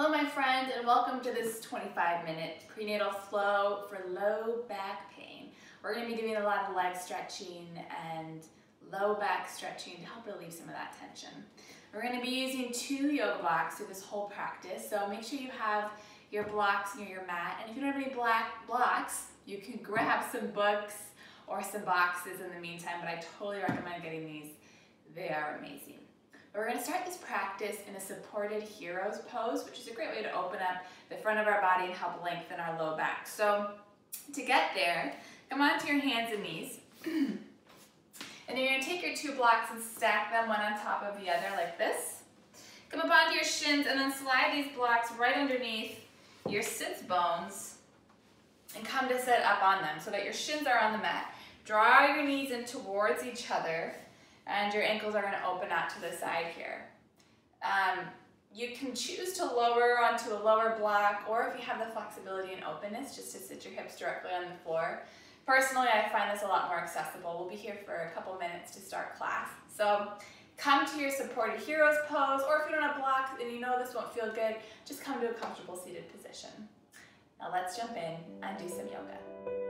Hello, my friend, and welcome to this 25 minute prenatal flow for low back pain. We're going to be doing a lot of leg stretching and low back stretching to help relieve some of that tension. We're going to be using two yoga blocks through this whole practice, so make sure you have your blocks near your mat. And if you don't have any black blocks, you can grab some books or some boxes in the meantime, but I totally recommend getting these. They are amazing. But we're going to start this practice in a supported hero's pose, which is a great way to open up the front of our body and help lengthen our low back. So to get there, come onto your hands and knees. and then you're going to take your two blocks and stack them one on top of the other like this. Come up onto your shins and then slide these blocks right underneath your sits bones and come to sit up on them so that your shins are on the mat. Draw your knees in towards each other and your ankles are gonna open out to the side here. Um, you can choose to lower onto a lower block or if you have the flexibility and openness, just to sit your hips directly on the floor. Personally, I find this a lot more accessible. We'll be here for a couple minutes to start class. So come to your supported hero's pose, or if you don't have blocks and you know this won't feel good, just come to a comfortable seated position. Now let's jump in and do some yoga.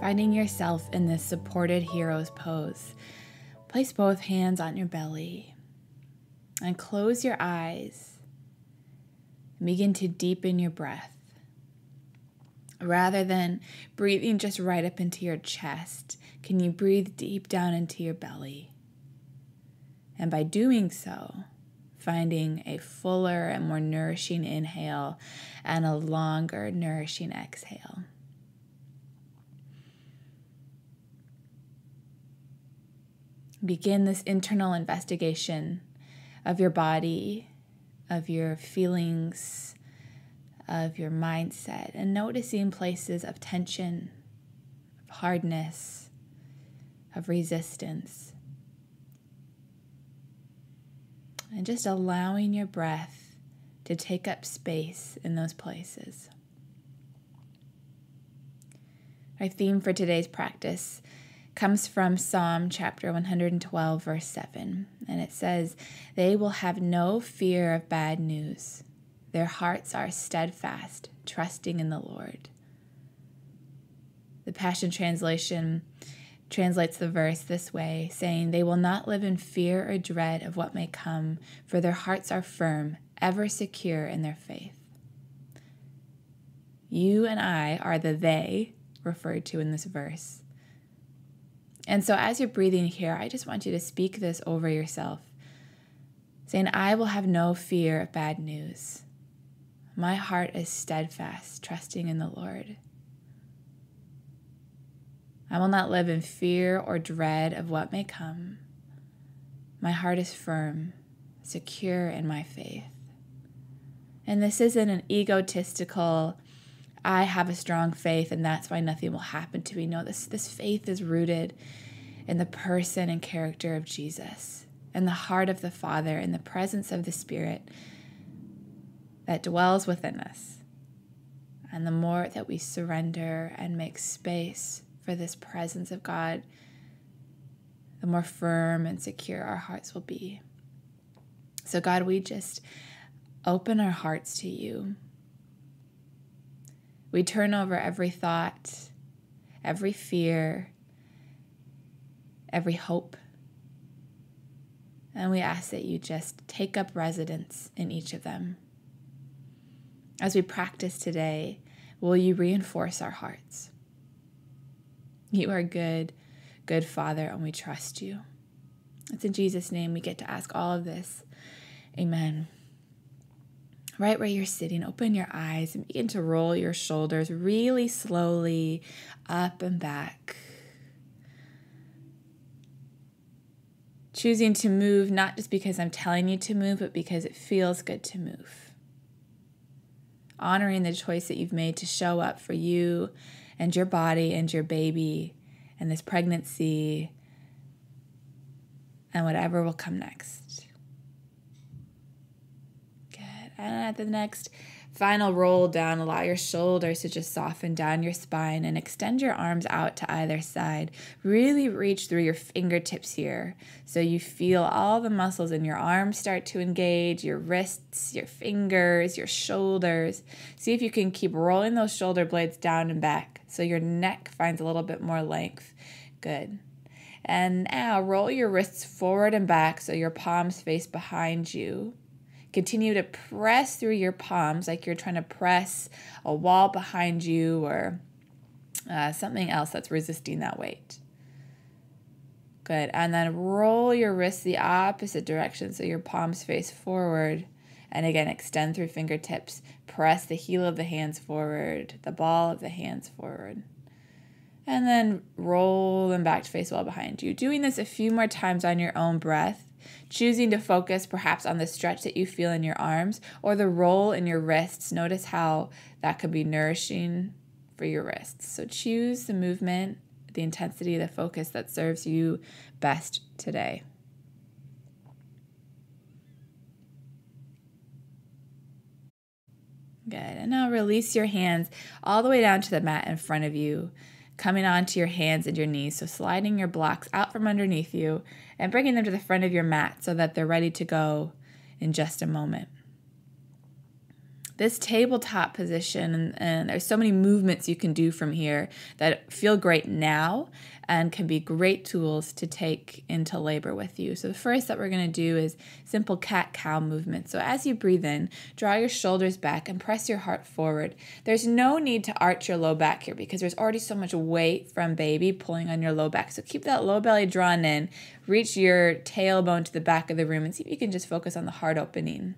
Finding yourself in this supported hero's pose, place both hands on your belly and close your eyes. Begin to deepen your breath. Rather than breathing just right up into your chest, can you breathe deep down into your belly? And by doing so, finding a fuller and more nourishing inhale and a longer, nourishing exhale. Begin this internal investigation of your body, of your feelings, of your mindset, and noticing places of tension, of hardness, of resistance. And just allowing your breath to take up space in those places. Our theme for today's practice comes from Psalm chapter 112, verse 7. And it says, They will have no fear of bad news. Their hearts are steadfast, trusting in the Lord. The Passion Translation translates the verse this way, saying, They will not live in fear or dread of what may come, for their hearts are firm, ever secure in their faith. You and I are the they referred to in this verse. And so, as you're breathing here, I just want you to speak this over yourself, saying, I will have no fear of bad news. My heart is steadfast, trusting in the Lord. I will not live in fear or dread of what may come. My heart is firm, secure in my faith. And this isn't an egotistical, I have a strong faith and that's why nothing will happen to me. No, this, this faith is rooted in the person and character of Jesus and the heart of the Father and the presence of the Spirit that dwells within us. And the more that we surrender and make space for this presence of God, the more firm and secure our hearts will be. So, God, we just open our hearts to you. We turn over every thought, every fear, every hope. And we ask that you just take up residence in each of them. As we practice today, will you reinforce our hearts? You are good, good Father, and we trust you. It's in Jesus' name we get to ask all of this. Amen right where you're sitting, open your eyes and begin to roll your shoulders really slowly up and back. Choosing to move not just because I'm telling you to move, but because it feels good to move. Honoring the choice that you've made to show up for you and your body and your baby and this pregnancy and whatever will come next. And at the next final roll down, allow your shoulders to just soften down your spine and extend your arms out to either side. Really reach through your fingertips here so you feel all the muscles in your arms start to engage, your wrists, your fingers, your shoulders. See if you can keep rolling those shoulder blades down and back so your neck finds a little bit more length. Good. And now roll your wrists forward and back so your palms face behind you. Continue to press through your palms like you're trying to press a wall behind you or uh, something else that's resisting that weight. Good. And then roll your wrists the opposite direction so your palms face forward. And again, extend through fingertips. Press the heel of the hands forward, the ball of the hands forward and then roll them back to face well behind you. Doing this a few more times on your own breath, choosing to focus perhaps on the stretch that you feel in your arms or the roll in your wrists. Notice how that could be nourishing for your wrists. So choose the movement, the intensity, the focus that serves you best today. Good. And now release your hands all the way down to the mat in front of you coming onto your hands and your knees. So sliding your blocks out from underneath you and bringing them to the front of your mat so that they're ready to go in just a moment. This tabletop position, and, and there's so many movements you can do from here that feel great now and can be great tools to take into labor with you. So, the first that we're going to do is simple cat cow movement. So, as you breathe in, draw your shoulders back and press your heart forward. There's no need to arch your low back here because there's already so much weight from baby pulling on your low back. So, keep that low belly drawn in, reach your tailbone to the back of the room, and see if you can just focus on the heart opening.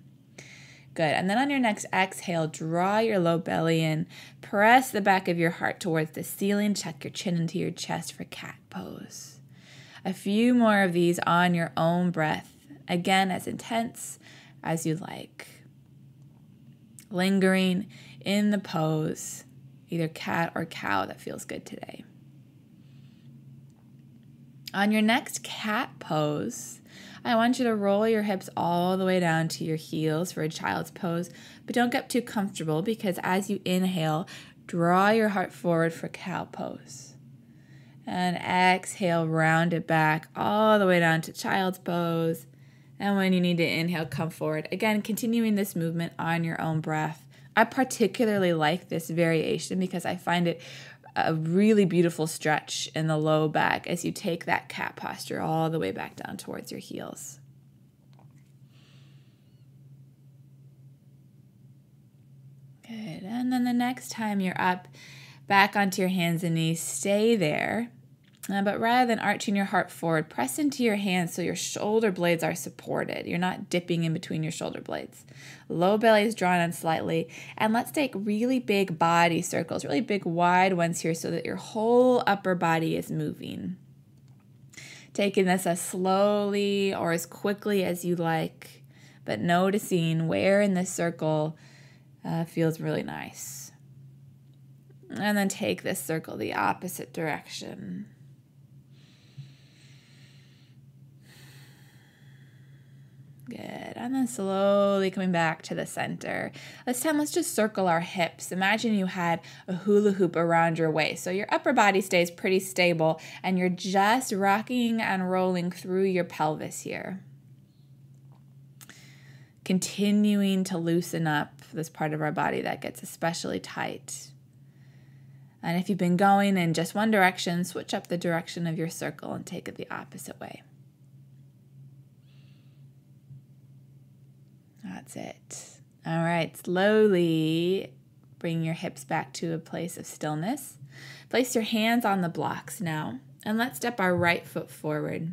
Good. And then on your next exhale, draw your low belly in. Press the back of your heart towards the ceiling. Tuck your chin into your chest for cat pose. A few more of these on your own breath. Again, as intense as you like. Lingering in the pose, either cat or cow that feels good today. On your next cat pose, I want you to roll your hips all the way down to your heels for a child's pose, but don't get too comfortable because as you inhale, draw your heart forward for cow pose. And exhale, round it back all the way down to child's pose. And when you need to inhale, come forward. Again, continuing this movement on your own breath. I particularly like this variation because I find it a really beautiful stretch in the low back as you take that cat posture all the way back down towards your heels. Good. And then the next time you're up, back onto your hands and knees, stay there uh, but rather than arching your heart forward, press into your hands so your shoulder blades are supported. You're not dipping in between your shoulder blades. Low belly is drawn in slightly. And let's take really big body circles, really big wide ones here so that your whole upper body is moving. Taking this as slowly or as quickly as you like, but noticing where in this circle uh, feels really nice. And then take this circle the opposite direction. Good. And then slowly coming back to the center. This time, let's just circle our hips. Imagine you had a hula hoop around your waist. So your upper body stays pretty stable and you're just rocking and rolling through your pelvis here. Continuing to loosen up this part of our body that gets especially tight. And if you've been going in just one direction, switch up the direction of your circle and take it the opposite way. That's it. All right, slowly bring your hips back to a place of stillness. Place your hands on the blocks now, and let's step our right foot forward.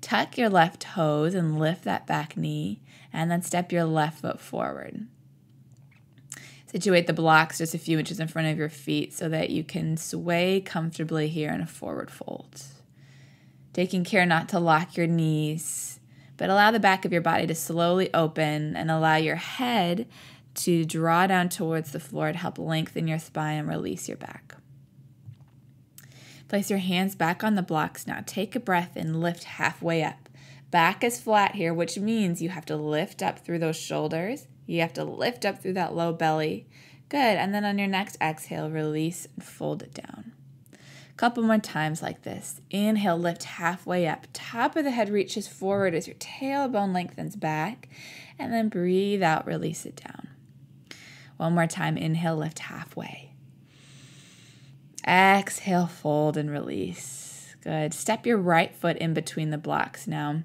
Tuck your left toes and lift that back knee, and then step your left foot forward. Situate the blocks just a few inches in front of your feet so that you can sway comfortably here in a forward fold. Taking care not to lock your knees but allow the back of your body to slowly open and allow your head to draw down towards the floor to help lengthen your spine and release your back. Place your hands back on the blocks now. Take a breath and lift halfway up. Back is flat here, which means you have to lift up through those shoulders. You have to lift up through that low belly. Good. And then on your next exhale, release and fold it down. Couple more times like this. Inhale, lift halfway up. Top of the head reaches forward as your tailbone lengthens back. And then breathe out, release it down. One more time. Inhale, lift halfway. Exhale, fold and release. Good. Step your right foot in between the blocks now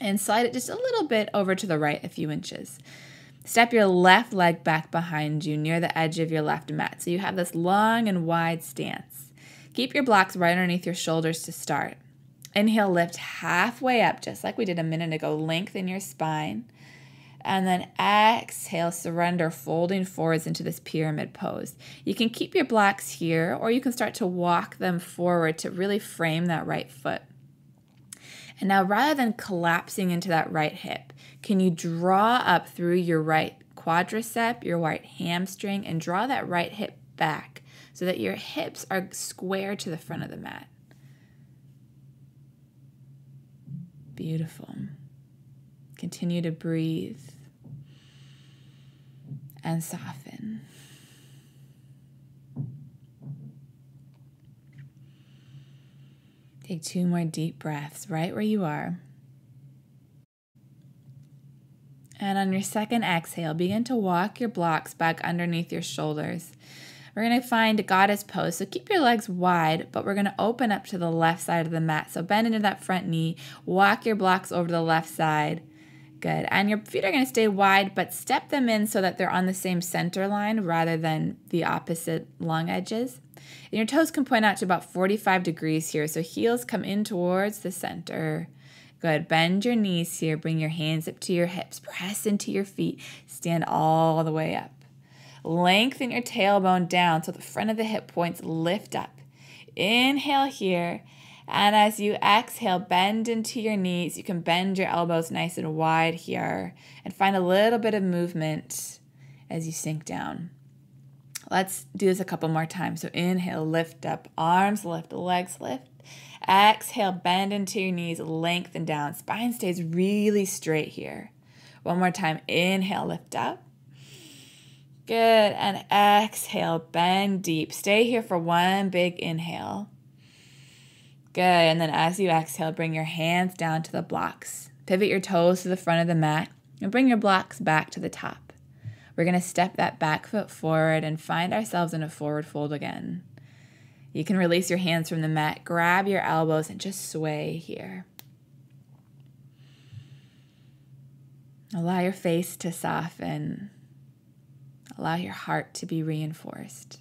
and slide it just a little bit over to the right, a few inches. Step your left leg back behind you near the edge of your left mat. So you have this long and wide stance. Keep your blocks right underneath your shoulders to start. Inhale, lift halfway up, just like we did a minute ago. Lengthen your spine. And then exhale, surrender, folding forwards into this pyramid pose. You can keep your blocks here, or you can start to walk them forward to really frame that right foot. And now, rather than collapsing into that right hip, can you draw up through your right quadricep, your right hamstring, and draw that right hip back so that your hips are square to the front of the mat? Beautiful. Continue to breathe and soften. Take two more deep breaths right where you are. And on your second exhale, begin to walk your blocks back underneath your shoulders. We're going to find goddess pose. So keep your legs wide, but we're going to open up to the left side of the mat. So bend into that front knee, walk your blocks over to the left side. Good. And your feet are going to stay wide, but step them in so that they're on the same center line rather than the opposite long edges. And your toes can point out to about 45 degrees here. So heels come in towards the center. Good. Bend your knees here. Bring your hands up to your hips. Press into your feet. Stand all the way up. Lengthen your tailbone down so the front of the hip points lift up. Inhale here. And as you exhale, bend into your knees. You can bend your elbows nice and wide here and find a little bit of movement as you sink down. Let's do this a couple more times. So inhale, lift up, arms lift, legs lift. Exhale, bend into your knees, lengthen down. Spine stays really straight here. One more time. Inhale, lift up. Good. And exhale, bend deep. Stay here for one big inhale. Good. And then as you exhale, bring your hands down to the blocks. Pivot your toes to the front of the mat and bring your blocks back to the top. We're going to step that back foot forward and find ourselves in a forward fold again. You can release your hands from the mat, grab your elbows, and just sway here. Allow your face to soften. Allow your heart to be reinforced.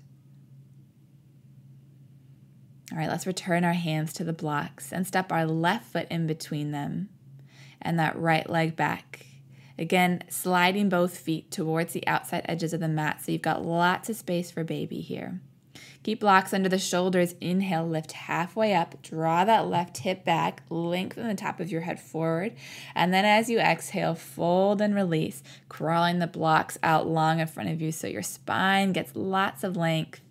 All right, let's return our hands to the blocks and step our left foot in between them and that right leg back Again, sliding both feet towards the outside edges of the mat so you've got lots of space for baby here. Keep blocks under the shoulders. Inhale, lift halfway up. Draw that left hip back. Lengthen the top of your head forward. And then as you exhale, fold and release, crawling the blocks out long in front of you so your spine gets lots of length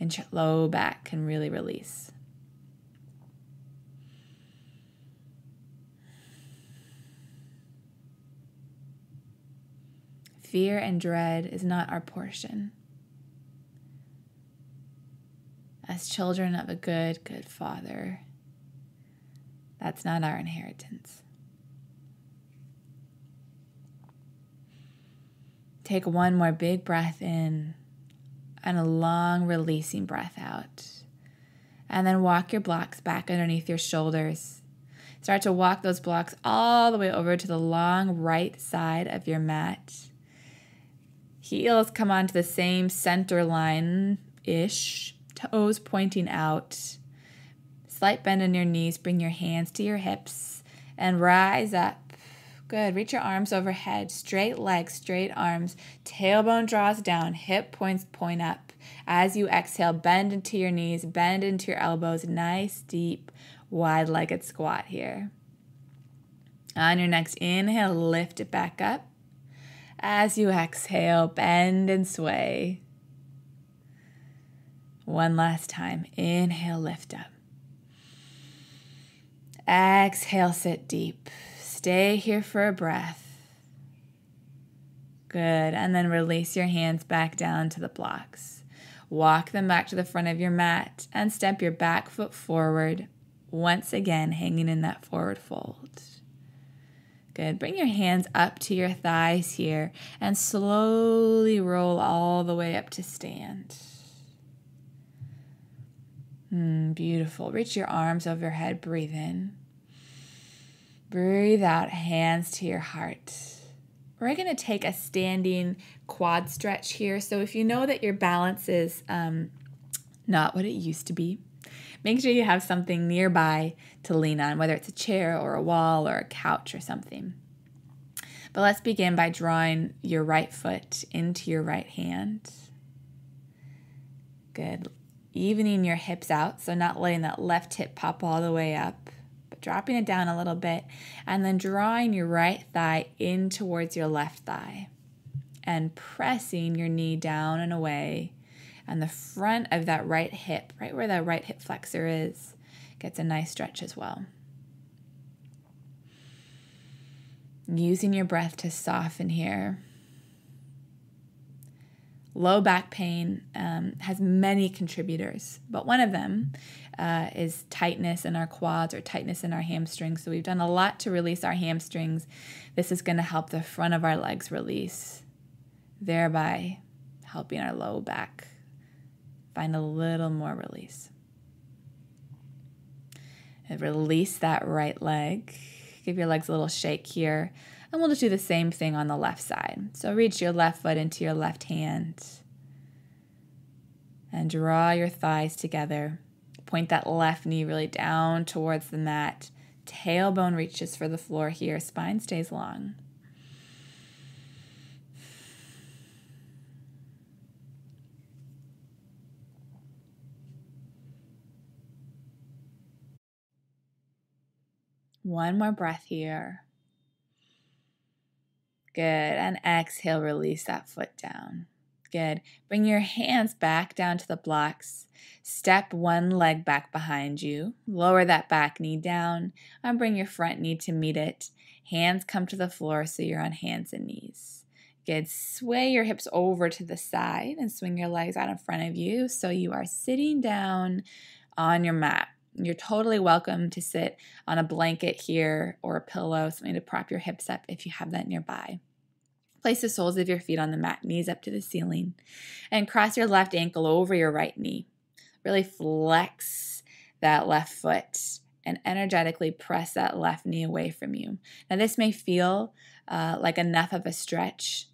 and your low back can really release. Fear and dread is not our portion. As children of a good, good Father, that's not our inheritance. Take one more big breath in and a long releasing breath out. And then walk your blocks back underneath your shoulders. Start to walk those blocks all the way over to the long right side of your mat. Heels come onto the same center line ish, toes pointing out. Slight bend in your knees, bring your hands to your hips and rise up. Good. Reach your arms overhead, straight legs, straight arms. Tailbone draws down, hip points point up. As you exhale, bend into your knees, bend into your elbows. Nice, deep, wide legged squat here. On your next inhale, lift it back up. As you exhale, bend and sway. One last time. Inhale, lift up. Exhale, sit deep. Stay here for a breath. Good. And then release your hands back down to the blocks. Walk them back to the front of your mat and step your back foot forward, once again hanging in that forward fold. Good. Bring your hands up to your thighs here and slowly roll all the way up to stand. Mm, beautiful. Reach your arms over your head. Breathe in. Breathe out, hands to your heart. We're going to take a standing quad stretch here. So if you know that your balance is um, not what it used to be, make sure you have something nearby to lean on, whether it's a chair or a wall or a couch or something. But let's begin by drawing your right foot into your right hand. Good. Evening your hips out, so not letting that left hip pop all the way up, but dropping it down a little bit, and then drawing your right thigh in towards your left thigh and pressing your knee down and away. And the front of that right hip, right where that right hip flexor is, gets a nice stretch as well. Using your breath to soften here. Low back pain um, has many contributors, but one of them uh, is tightness in our quads or tightness in our hamstrings. So we've done a lot to release our hamstrings. This is going to help the front of our legs release, thereby helping our low back find a little more release. And release that right leg. Give your legs a little shake here. And we'll just do the same thing on the left side. So reach your left foot into your left hand and draw your thighs together. Point that left knee really down towards the mat. Tailbone reaches for the floor here, spine stays long. One more breath here. Good. And exhale, release that foot down. Good. Bring your hands back down to the blocks. Step one leg back behind you. Lower that back knee down and bring your front knee to meet it. Hands come to the floor so you're on hands and knees. Good. Sway your hips over to the side and swing your legs out in front of you so you are sitting down on your mat. You're totally welcome to sit on a blanket here or a pillow, something to prop your hips up if you have that nearby. Place the soles of your feet on the mat, knees up to the ceiling, and cross your left ankle over your right knee. Really flex that left foot and energetically press that left knee away from you. Now, this may feel uh, like enough of a stretch.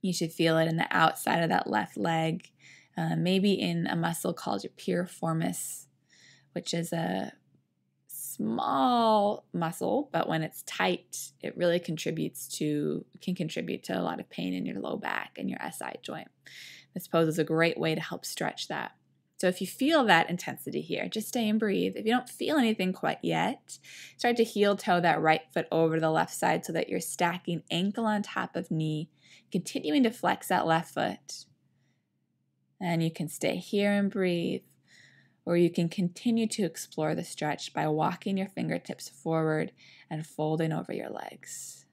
You should feel it in the outside of that left leg, uh, maybe in a muscle called your piriformis which is a small muscle, but when it's tight, it really contributes to can contribute to a lot of pain in your low back and your SI joint. This pose is a great way to help stretch that. So if you feel that intensity here, just stay and breathe. If you don't feel anything quite yet, start to heel toe that right foot over to the left side so that you're stacking ankle on top of knee, continuing to flex that left foot. And you can stay here and breathe or you can continue to explore the stretch by walking your fingertips forward and folding over your legs.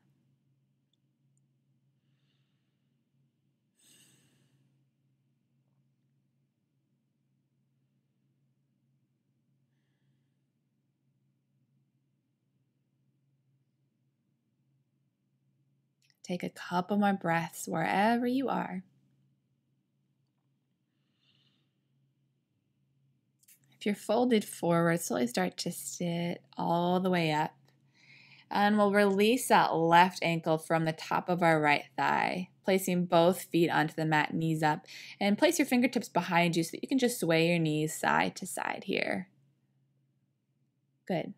Take a couple more breaths wherever you are. If you're folded forward, slowly start to sit all the way up. And we'll release that left ankle from the top of our right thigh, placing both feet onto the mat, knees up, and place your fingertips behind you so that you can just sway your knees side to side here. Good.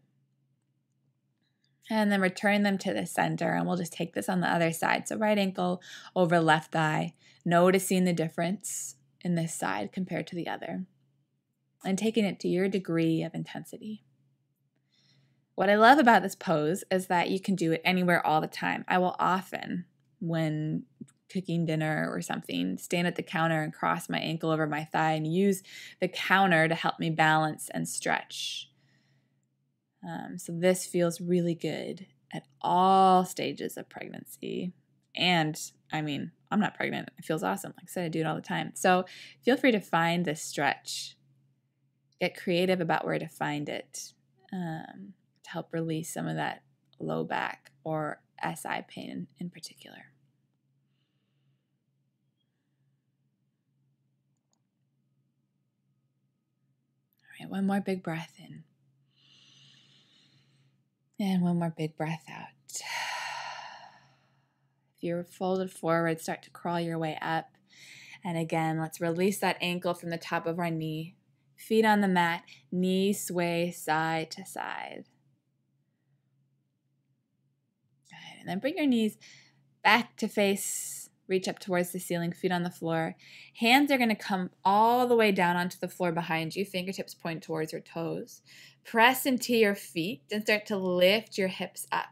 And then return them to the center, and we'll just take this on the other side. So, right ankle over left thigh, noticing the difference in this side compared to the other and taking it to your degree of intensity. What I love about this pose is that you can do it anywhere all the time. I will often, when cooking dinner or something, stand at the counter and cross my ankle over my thigh and use the counter to help me balance and stretch. Um, so, this feels really good at all stages of pregnancy And I mean, I'm not pregnant. It feels awesome. Like I said, I do it all the time. So feel free to find this stretch. Get creative about where to find it um, to help release some of that low back or SI pain in particular. All right, one more big breath in. And one more big breath out. If you're folded forward, start to crawl your way up. And again, let's release that ankle from the top of our knee. Feet on the mat, knees sway side to side. Good. And then bring your knees back to face, reach up towards the ceiling, feet on the floor. Hands are going to come all the way down onto the floor behind you, fingertips point towards your toes. Press into your feet and start to lift your hips up.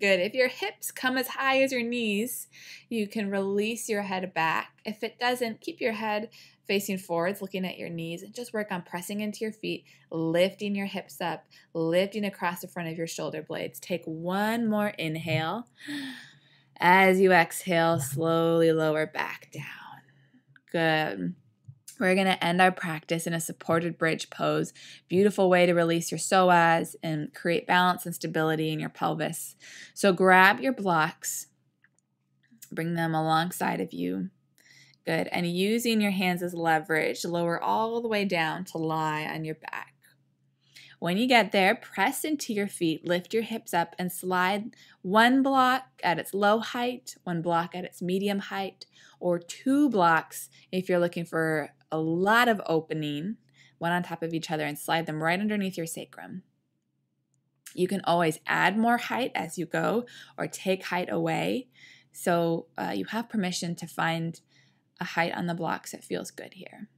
Good. If your hips come as high as your knees, you can release your head back. If it doesn't, keep your head facing forwards, looking at your knees, and just work on pressing into your feet, lifting your hips up, lifting across the front of your shoulder blades. Take one more inhale. As you exhale, slowly lower back down. Good. We're going to end our practice in a supported bridge pose. Beautiful way to release your psoas and create balance and stability in your pelvis. So grab your blocks, bring them alongside of you. Good. And using your hands as leverage, lower all the way down to lie on your back. When you get there, press into your feet, lift your hips up, and slide one block at its low height, one block at its medium height, or two blocks if you're looking for a lot of opening, one on top of each other, and slide them right underneath your sacrum. You can always add more height as you go or take height away. So uh, you have permission to find a height on the blocks that feels good here.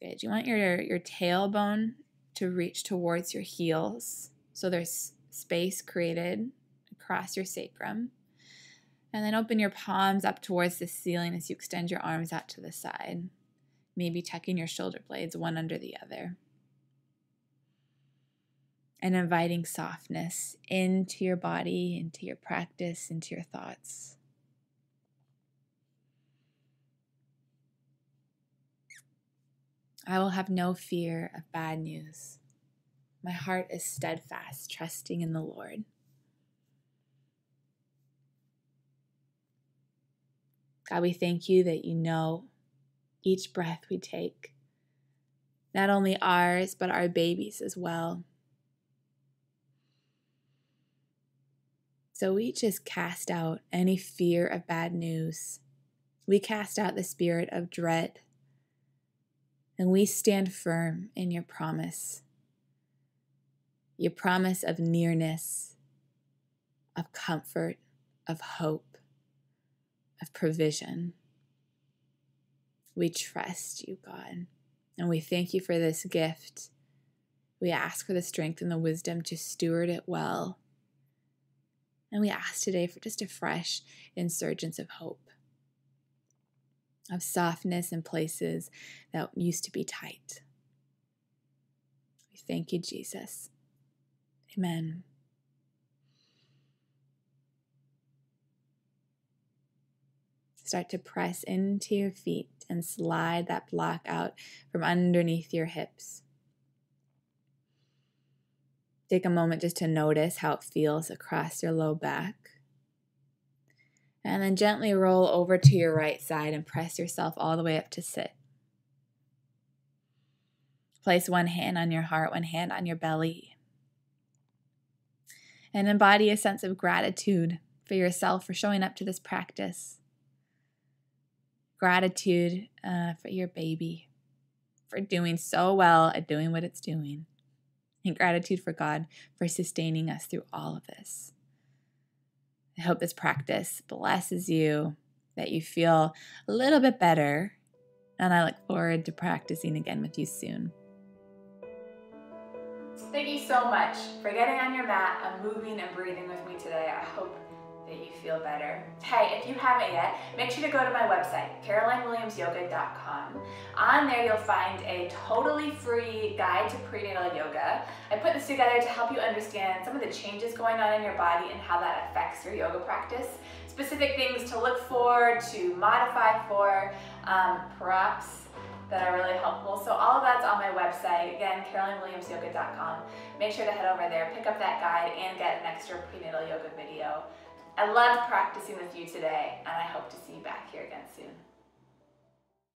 Good. You want your, your tailbone to reach towards your heels. So there's space created across your sacrum. And then open your palms up towards the ceiling as you extend your arms out to the side, maybe tucking your shoulder blades one under the other. And inviting softness into your body, into your practice, into your thoughts. I will have no fear of bad news. My heart is steadfast, trusting in the Lord. God, we thank you that you know each breath we take, not only ours, but our babies as well. So we just cast out any fear of bad news. We cast out the spirit of dread. And we stand firm in your promise, your promise of nearness, of comfort, of hope of provision. We trust you, God, and we thank you for this gift. We ask for the strength and the wisdom to steward it well. And we ask today for just a fresh insurgence of hope, of softness in places that used to be tight. We thank you, Jesus. Amen. Start to press into your feet and slide that block out from underneath your hips. Take a moment just to notice how it feels across your low back. And then gently roll over to your right side and press yourself all the way up to sit. Place one hand on your heart, one hand on your belly. And embody a sense of gratitude for yourself for showing up to this practice gratitude uh, for your baby for doing so well at doing what it's doing, and gratitude for God for sustaining us through all of this. I hope this practice blesses you, that you feel a little bit better, and I look forward to practicing again with you soon. Thank you so much for getting on your mat and moving and breathing with me today. I hope that you feel better. Hey, if you haven't yet, make sure to go to my website, carolinewilliamsyoga.com. On there, you'll find a totally free guide to prenatal yoga. I put this together to help you understand some of the changes going on in your body and how that affects your yoga practice. Specific things to look for, to modify for, um, props that are really helpful. So all of that's on my website, again, carolinewilliamsyoga.com. Make sure to head over there, pick up that guide, and get an extra prenatal yoga video. I loved practicing with you today, and I hope to see you back here again soon.